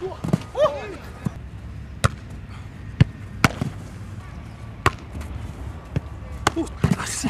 오! 아싸!